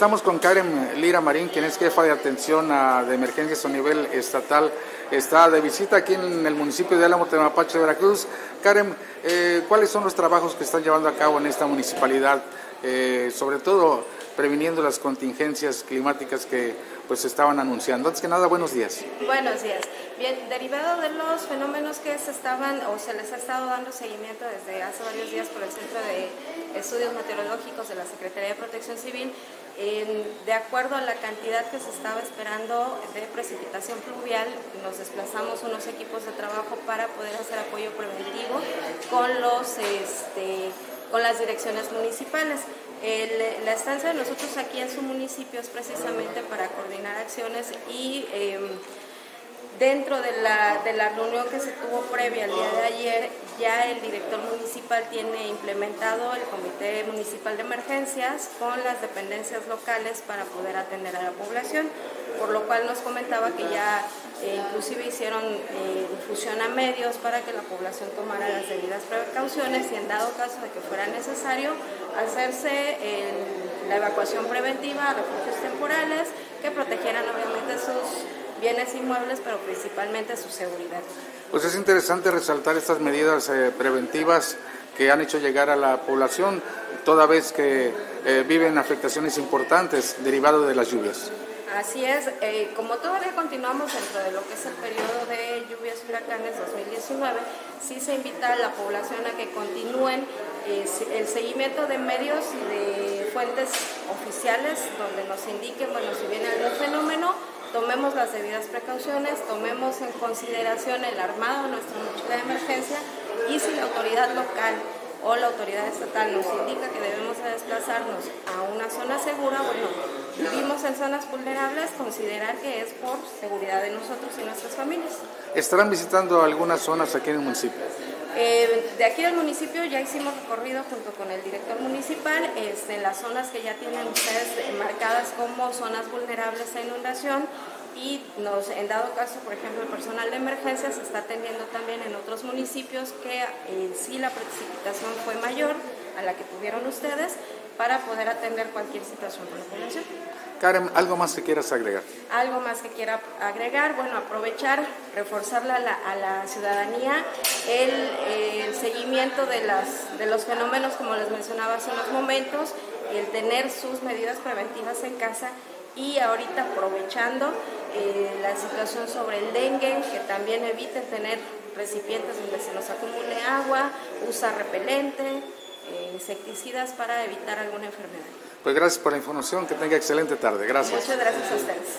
Estamos con Karen Lira Marín, quien es jefa de atención de emergencias a nivel estatal. Está de visita aquí en el municipio de Álamo, Temapache, de Veracruz. Karen, eh, ¿cuáles son los trabajos que están llevando a cabo en esta municipalidad? Eh, sobre todo previniendo las contingencias climáticas que pues estaban anunciando. Antes que nada, buenos días. Buenos días. Bien, derivado de los fenómenos que se estaban o se les ha estado dando seguimiento desde hace varios días por el Centro de Estudios Meteorológicos de la Secretaría de Protección Civil, de acuerdo a la cantidad que se estaba esperando de precipitación fluvial, nos desplazamos unos equipos de trabajo para poder hacer apoyo preventivo con los este, con las direcciones municipales. la estancia de nosotros aquí en su municipio es precisamente para coordinar acciones y em, dentro de la, de la reunión que se tuvo previa el día de ayer, ya el director municipal tiene implementado el Comité Municipal de Emergencias con las dependencias locales para poder atender a la población, por lo cual nos comentaba que ya eh, inclusive hicieron eh, difusión a medios para que la población tomara las debidas precauciones y en dado caso de que fuera necesario hacerse la evacuación preventiva a refugios temporales que protegieran obviamente sus bienes inmuebles, pero principalmente su seguridad. Pues es interesante resaltar estas medidas eh, preventivas que han hecho llegar a la población, toda vez que eh, viven afectaciones importantes derivadas de las lluvias. Así es, eh, como todavía continuamos dentro de lo que es el periodo de lluvias y huracanes 2019, sí se invita a la población a que continúen el seguimiento de medios y de fuentes oficiales donde nos indiquen, bueno, si viene algún fenómeno, tomemos las debidas precauciones, tomemos en consideración el armado nuestra mochila de emergencia y si la autoridad local o la autoridad estatal nos indica que debemos desplazarnos a una zona segura, bueno, vivimos en zonas vulnerables, considerar que es por seguridad de nosotros y nuestras familias. ¿Estarán visitando algunas zonas aquí en el municipio? Eh, de aquí del municipio ya hicimos recorrido junto con el director municipal este, en las zonas que ya tienen ustedes marcadas como zonas vulnerables a inundación. Y nos, en dado caso, por ejemplo, el personal de emergencia se está atendiendo también en otros municipios que sí la precipitación fue mayor a la que tuvieron ustedes para poder atender cualquier situación con la población. Karen, ¿algo más que quieras agregar? Algo más que quiera agregar, bueno, aprovechar, reforzarla a la, ciudadanía, el, seguimiento de, las, de los fenómenos, como les mencionaba hace unos momentos, el tener sus medidas preventivas en casa y ahorita aprovechando eh, la situación sobre el dengue, que también eviten tener recipientes donde se nos acumule agua, usa repelente, insecticidas para evitar alguna enfermedad. Pues gracias por la información, que tenga excelente tarde. Gracias. Muchas gracias a ustedes.